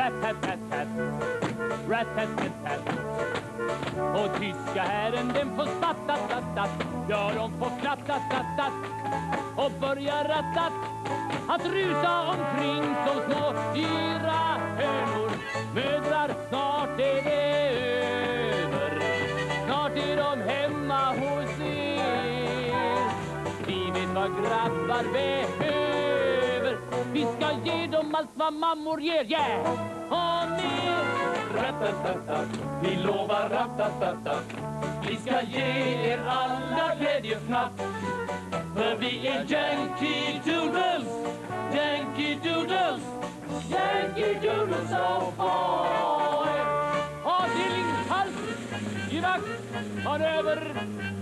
rat-tat-tat-tat, rat-tat-tat-tat. Och tyska herren den får spatt-tat-tat-tat, ja de får klatt-tat-tat-tat. och börjar rattat att rusa omkring som små yra hönor. Mödrar, snart är det över, snart är de hemma hos er. Vi vet vad grabbar behöver, vi ska ge dem allt vad mammor ger, yeah! Och mer! Ratatatat, vi lovar ratatatat, vi ska ge er alla glädjefnatt. För vi är Yankee Doodles, Yankee Doodles, Yankee Doodles oh boy. Avdelningshals, Irak, tar över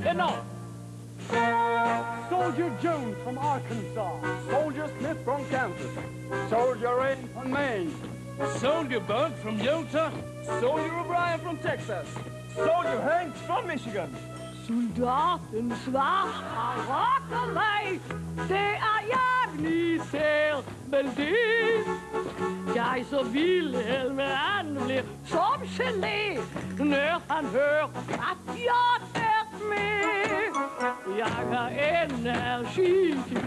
den av. Soldier Jones from Arkansas. Soldier Smith from Kansas. Soldier Ray from Maine. Soldier Bug from Utah. Soldier O'Brien from Texas. Soldier Hanks from Michigan. Soldaten zwaar, mij. Zij jaag niet zeer bediend. Keizer Wilhelm aanblik, soms leeg. Nu aan heur, dat jaagt het meer. Jag har energi till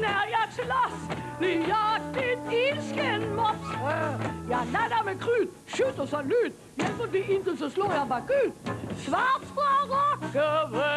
När jag slåss blir ilsken mops. Jag laddar med krut, skjuter salut Hjälper det inte så slår jag bakut. Svart från Rockaway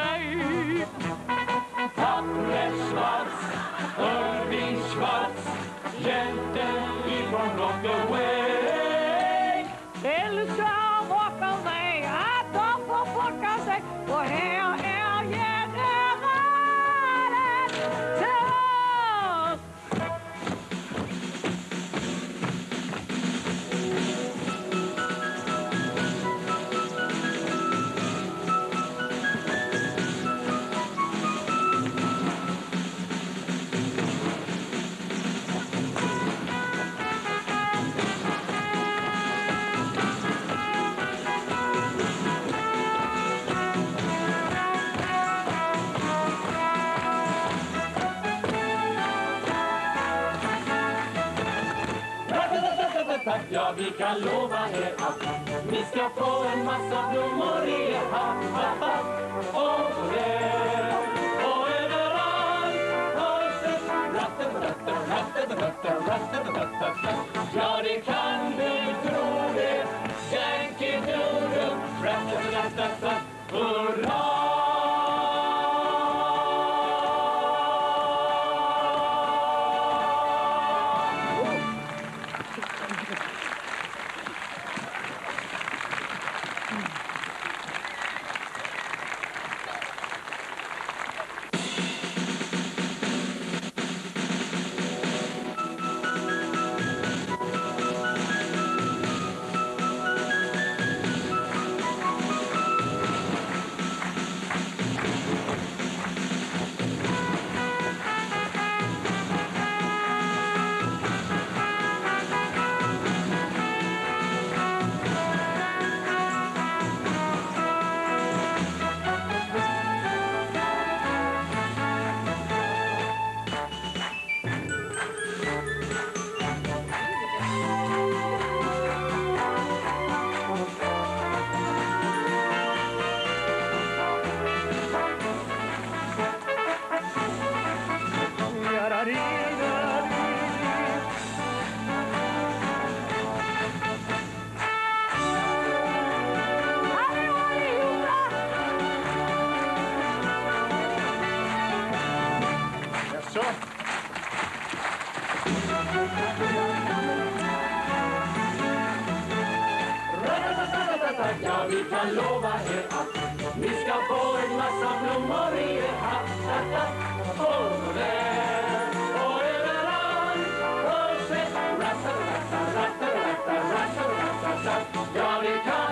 Ja, vi kan lova er att ni ska få en massa blommor i er hatt. Och där och överallt hörs ett. Ja, det kan du tro det. Yankee Doodle, ratt-a-ratt-a-ratt, hurra! Ja, vi kan lova er att ni ska få en massa blommor i er hatt, hatt, hatt, och där och överallt. Hörs ett ratta, ratta, ratta, ratta, ratta, ratta, ja, vi kan